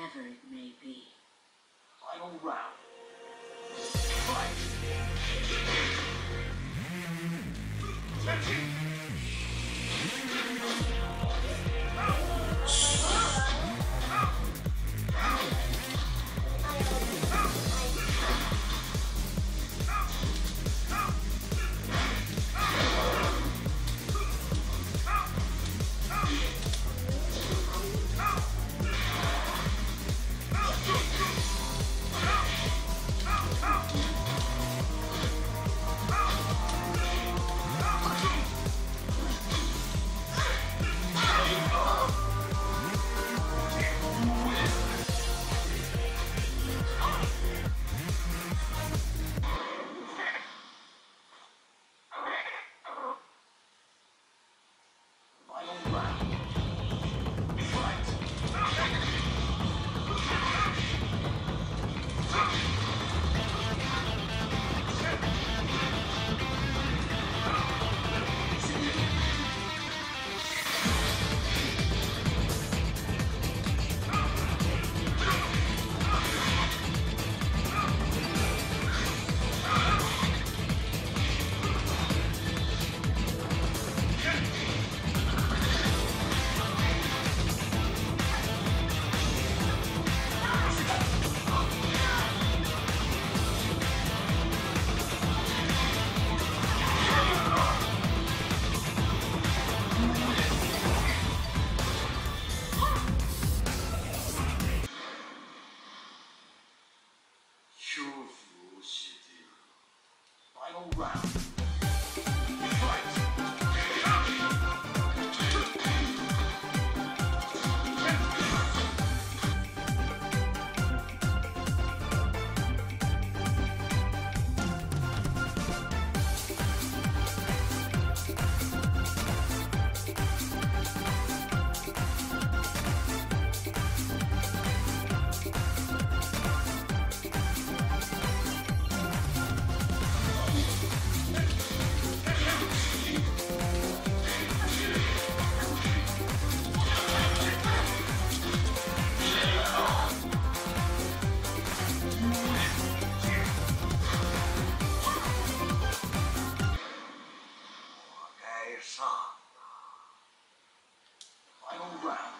whatever it may be. Final round. Fight! round. Own ground.